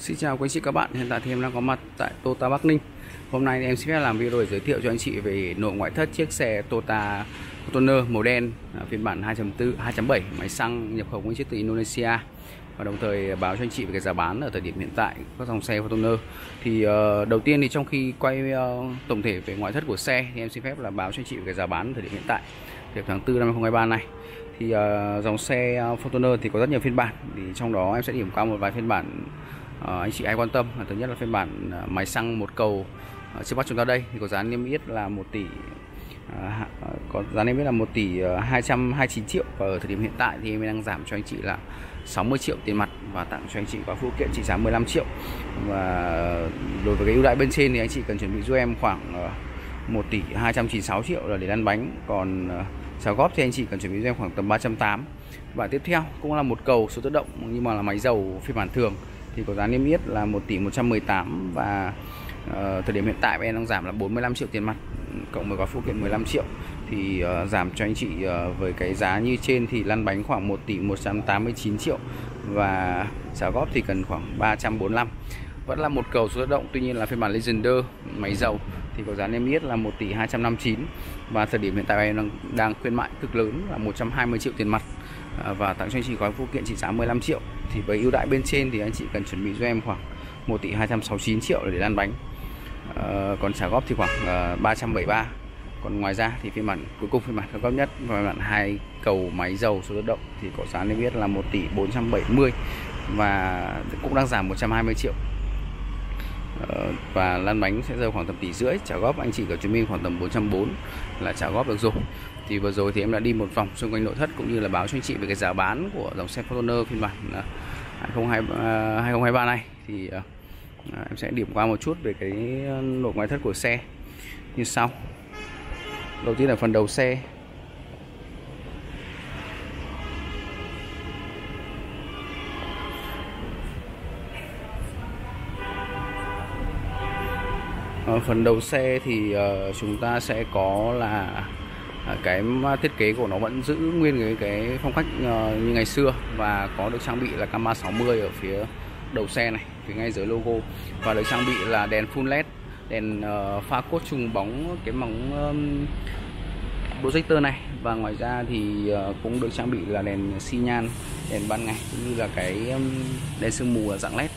Xin chào quý anh chị các bạn, hiện tại thì em đang có mặt tại Toyota Bắc Ninh. Hôm nay em xin phép làm video để giới thiệu cho anh chị về nội ngoại thất chiếc xe Toyota Fortuner màu đen à, phiên bản 2.4, 2.7 máy xăng nhập khẩu nguyên chiếc từ Indonesia. Và đồng thời báo cho anh chị về cái giá bán ở thời điểm hiện tại các dòng xe Fortuner thì uh, đầu tiên thì trong khi quay uh, tổng thể về ngoại thất của xe thì em xin phép là báo cho anh chị về cái giá bán ở thời điểm hiện tại từ tháng 4 năm 2023 này. Thì uh, dòng xe Fortuner thì có rất nhiều phiên bản thì trong đó em sẽ điểm qua một vài phiên bản Ờ, anh chị ai quan tâm thứ nhất là phiên bản ờ, máy xăng một cầu uh, trước mắt chúng ta đây thì có giá niêm yết là 1 tỷ ờ, có giá niêm yết là 1 tỷ 229 triệu. Và ở thời điểm hiện tại thì em đang giảm cho anh chị là 60 triệu tiền mặt và tặng cho anh chị gói phụ kiện trị giá 15 triệu. Và đối với cái ưu đãi bên trên thì anh chị cần chuẩn bị giúp em khoảng 1 tỷ 296 triệu là để lăn bánh. Còn trả góp thì anh chị cần chuẩn bị cho em khoảng tầm 380 và tiếp theo cũng là một cầu số tự động nhưng mà là máy dầu phiên bản thường thì có giá niêm yết là 1 tỷ 118 và uh, thời điểm hiện tại bên đang giảm là 45 triệu tiền mặt cộng với gói phụ kiện 15 triệu. Thì uh, giảm cho anh chị uh, với cái giá như trên thì lăn bánh khoảng 1 tỷ 189 triệu và trả góp thì cần khoảng 345 vẫn là một cầu số động tuy nhiên là phiên bản Legender máy dầu thì có giá niêm yết là 1 tỷ 259 và thời điểm hiện tại em đang, đang khuyến mại cực lớn là 120 triệu tiền mặt. À, và tặng cho anh chị gói phụ kiện trị giá 15 triệu. Thì với ưu đãi bên trên thì anh chị cần chuẩn bị cho em khoảng 1 tỷ 269 triệu để lăn bánh. À, còn trả góp thì khoảng ờ, uh, 373 còn ngoài ra thì phiên bản cuối cùng phiên bản cao cấp nhất phiên bản hai cầu máy dầu số tự động thì có giá niêm yết là 1 tỷ 470 và cũng đang giảm 120 triệu. Ờ, và lăn bánh sẽ rơi khoảng tầm tỷ rưỡi. Trả góp anh chị ở chúng mình khoảng tầm 440 là trả góp được rồi. Thì vừa rồi thì em đã đi một vòng xung quanh nội thất cũng như là báo cho anh chị về cái giá bán của dòng xe Fortuner phiên bản ờ, 2023, 2023 ờ, này. Thì em sẽ điểm qua một chút về cái nội ngoại thất của xe như sau. Đầu tiên là phần đầu xe. Ở phần đầu xe thì ờ, chúng ta sẽ có là à, cái thiết kế của nó vẫn giữ nguyên cái cái phong cách ờ, như ngày xưa và có được trang bị là camera 60 ở phía đầu xe này, phía ngay dưới logo. Và được trang bị là đèn full led, đèn pha cốt trùng bóng, cái móng projector này. Và ngoài ra thì cũng được trang bị là đèn xi nhan, đèn ban ngày, cũng như là cái đèn sương mù ở dạng led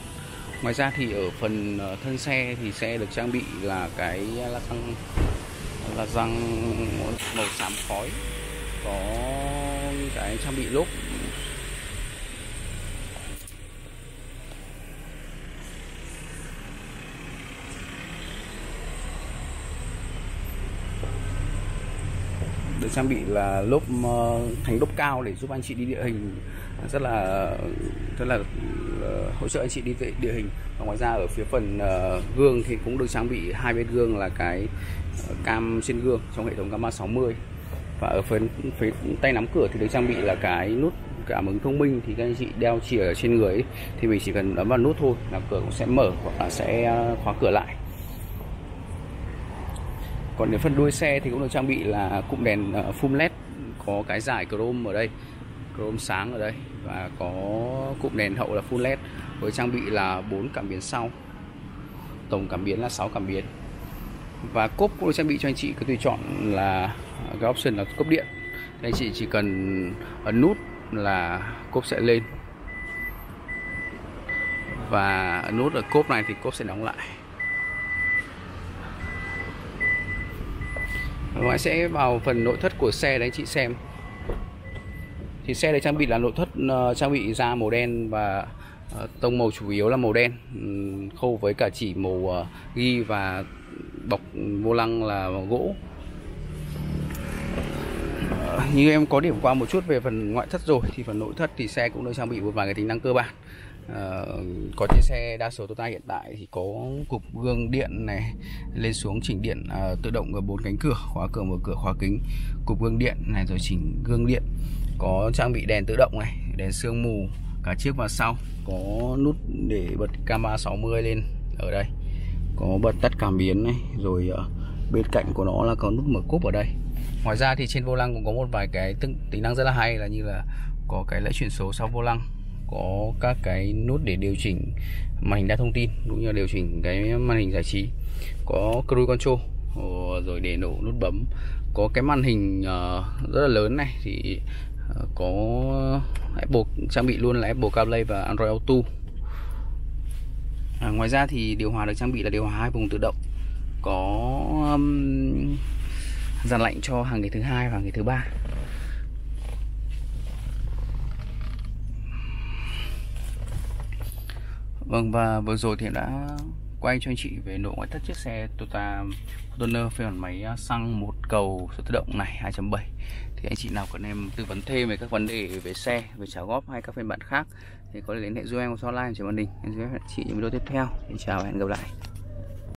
ngoài ra thì ở phần ờ, thân xe thì sẽ được trang bị là cái la răng là răng màu xám khói, có cái trang bị lốp. Được trang bị là lốp ờ, thành lốp cao để giúp anh chị đi địa hình. Rất là rất là hỗ trợ anh chị đi vệ địa hình. Và ngoài ra ở phía phần uh, gương thì cũng được trang bị hai bên gương là cái ờ, cam trên gương trong hệ thống camera 60 và ở phần phía tay nắm cửa thì được trang bị là cái nút cảm ứng thông minh thì các anh chị đeo chìa ở trên người ấy, thì mình chỉ cần ấn vào nút thôi là cửa cũng sẽ mở hoặc là sẽ ờ, khóa cửa lại. Còn đến phần đuôi xe thì cũng được trang bị là cụm đèn full led có cái giải chrome ở đây chrome sáng ở đây và có cụm đèn hậu là full led với trang bị là 4 cảm biến sau. Tổng cảm biến là 6 cảm biến. Và cốp cũng được trang bị cho anh chị có tùy chọn là cái option là cốp điện. Thì anh chị chỉ cần ấn nút là cốp sẽ lên. Và ấn nút ở cốp này thì cốp sẽ đóng lại. Ngoài sẽ vào phần nội thất của xe để anh chị xem thì xe này trang bị là nội thất uh, trang bị da màu đen và uh, tông màu chủ yếu là màu đen. Um, khâu với cả chỉ màu uh, ghi và bọc vô lăng là gỗ. Như em có điểm qua một chút về phần ngoại thất rồi thì phần nội thất thì xe cũng được trang bị một vài cái tính năng cơ bản. À, có trên xe đa số Toyota hiện tại thì có cục gương điện này lên xuống chỉnh điện à, tự động ở bốn cánh cửa khóa cửa mở cửa khóa kính cục gương điện này rồi chỉnh gương điện có trang bị đèn tự động này, đèn sương mù, cả trước và sau, có nút để bật camera 60 lên ở đây, có bật tắt cảm biến này, rồi ờ, bên cạnh của nó là có nút mở cốp ở đây. Ngoài ra thì trên vô lăng cũng có một vài cái tính năng rất là hay là như là có cái lẫy chuyển số sau vô lăng, có các cái nút để điều chỉnh màn hình đa thông tin cũng như điều chỉnh cái màn hình giải trí, có cruise control ờ, rồi để nổ nút bấm, có cái màn hình ờ, rất là lớn này, thì có Apple trang bị luôn là Apple CarPlay và Android Auto. À, ngoài ra thì điều hòa được trang bị là điều hòa hai vùng tự động. Có um, dàn lạnh cho hàng ghế thứ hai và hàng ghế thứ ba. Vâng và vừa rồi thì đã quay cho anh chị về nội ngoại thất chiếc xe Toyota Fortuner phiên bản máy à, xăng một cầu số tự động này 2.7 thì anh chị nào cần em tư vấn thêm về các vấn đề về xe, về trả góp hay các phiên bản khác thì có thể liên hệ giúp em qua hotline của chị Văn Đình em sẽ chị những video tiếp theo. Thì chào và hẹn gặp lại.